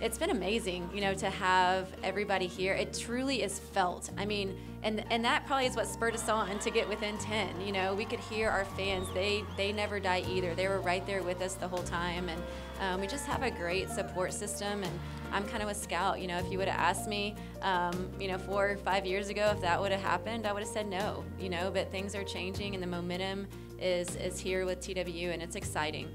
it's been amazing, you know, to have everybody here. It truly is felt. I mean, and and that probably is what spurred us on to get within 10. You know, we could hear our fans. They they never die either. They were right there with us the whole time, and um, we just have a great support system. And I'm kind of a scout. You know, if you would have asked me, um, you know, four or five years ago if that would have happened, I would have said no. You know, but things are changing, and the momentum is is here with TWU, and it's exciting.